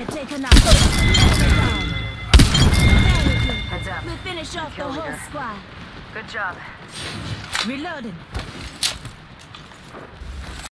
Think taken out. Heads up. We finish off the whole squad. Good job. Reloading.